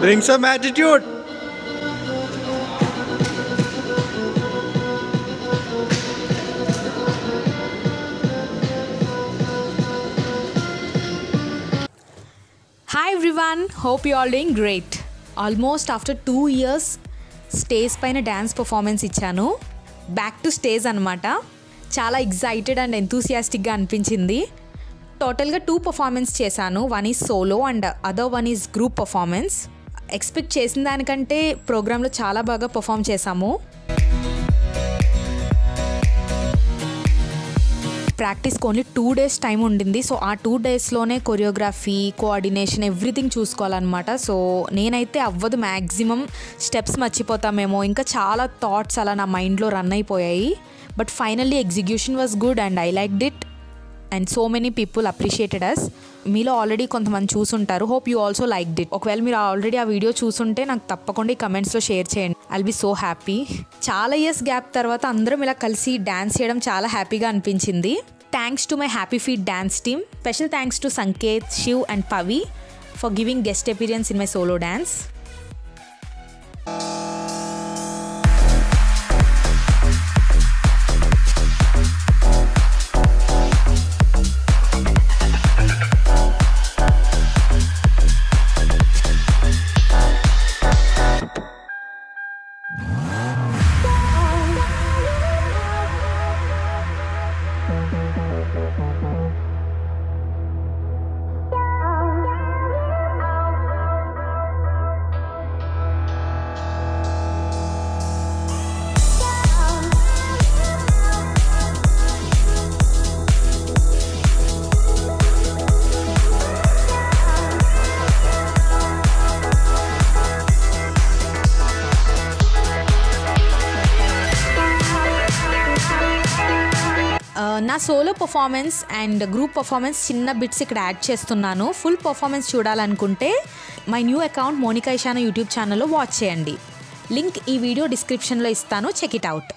Bring some attitude. Hi everyone hope you all doing great almost after two years stage పైన dance performance ఇచ్చాను. Back to stage అనమాట చాలా excited and ఎంతూసియాస్టిక్గా అనిపించింది. టోటల్గా two performance చేశాను. One is solo and other one is group performance expect చేసిన దానికంటే ప్రోగ్రాంలో చాలా బాగా పర్ఫామ్ చేశాము. ప్రాక్టీస్కి ఓన్లీ టూ డేస్ టైం ఉండింది. సో ఆ టూ డేస్లోనే కొరియోగ్రఫీ కోఆర్డినేషన్ ఎవ్రీథింగ్ చూసుకోవాలన్నమాట. సో నేనైతే అవ్వదు మ్యాక్సిమం స్టెప్స్ మర్చిపోతామేమో. ఇంకా చాలా థాట్స్ అలా నా మైండ్లో రన్ అయిపోయాయి. But finally execution was good and I liked it and so many people appreciated us మీలో ఆల్రెడీ కొంతమంది చూసుంటారు. Hope you also liked it ఒకవేళ మీరు ఆల్రెడీ ఆ వీడియో చూసుంటే నాకు తప్పకుండా ఈ కమెంట్స్లో షేర్ చేయండి. ఐల్ బి సో హ్యాపీ చాలా ఇయర్స్ గ్యాప్ తర్వాత అందరం ఇలా కలిసి డ్యాన్స్ చేయడం చాలా హ్యాపీగా అనిపించింది. Thanks to my happy feet dance team special thanks to Sanket Shiv and Pavi for giving guest appearance in my solo dance నా solo performance and group performance చిన్న బిట్స్ ఇక్కడ యాడ్ చేస్తున్నాను. ఫుల్ పర్ఫార్మెన్స్ చూడాలనుకుంటే my new account Monika Ishana YouTube ఛానల్లో watch చేయండి. Link ఈ video డిస్క్రిప్షన్లో ఇస్తాను. Check it out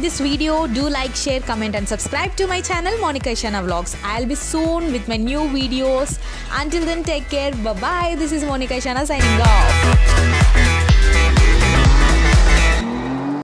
like this video. Do like, share, comment, and subscribe to my channel, Monica Ishana Vlogs. I'll be soon with my new videos. Until then, take care. Bye bye. This is Monica Ishana signing off.